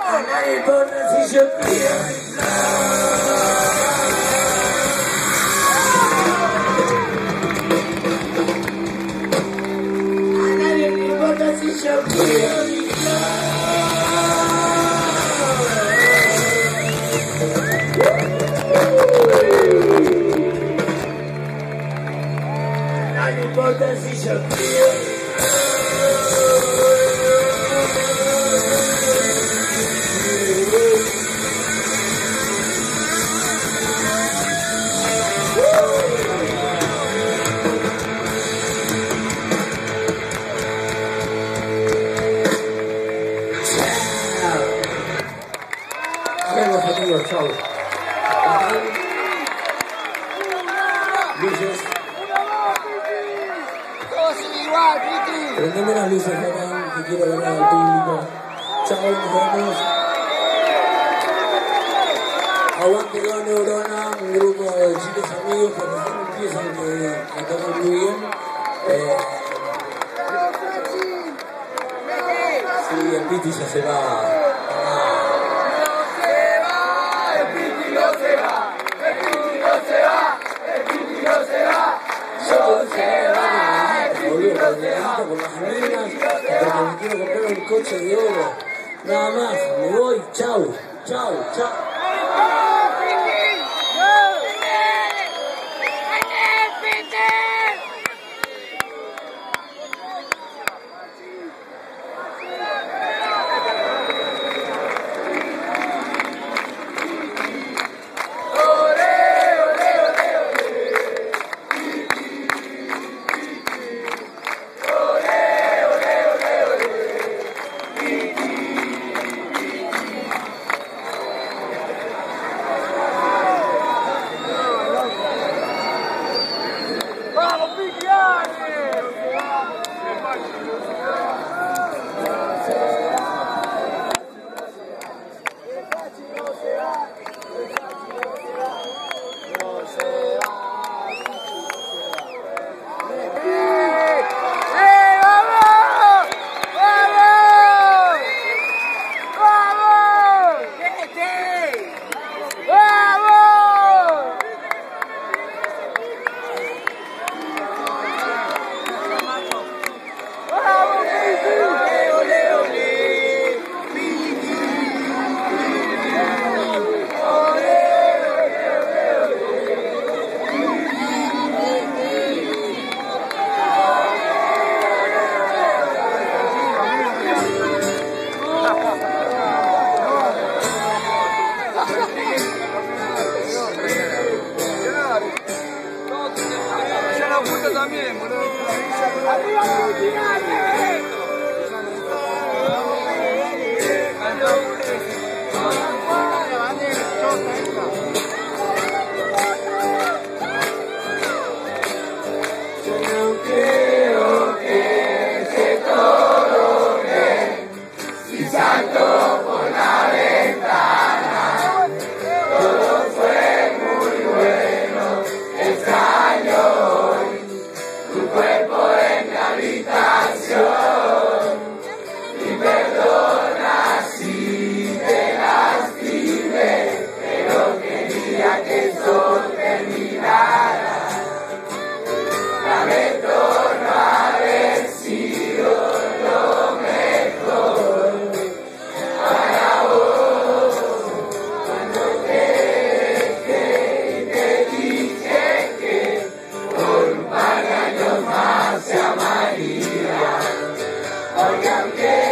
Nadie importa si yo importa si yo igual, Piti. Prendeme las luces, acá, que quiero ver al público. Chao, nos vemos. Aguante dos Neurona, un grupo de chicos amigos que recién empiezan que, a tocar muy bien. Eh, sí, el Piti ya se va. Necesito por las nenas, porque me quiero comprar un coche de oro. Nada más, me voy, chau, chau, chau. ¡Eh, Arriva Putin! Oigan.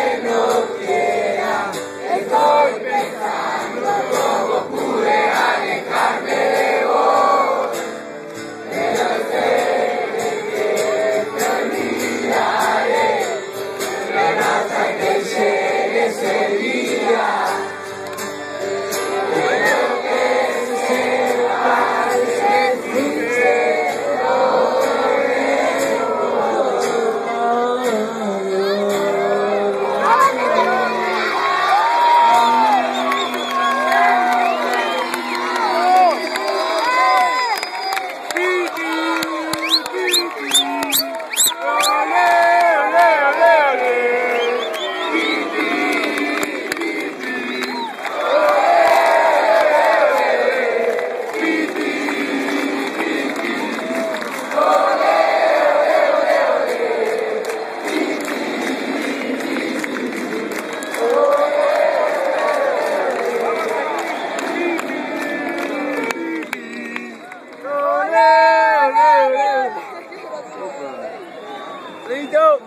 đi chung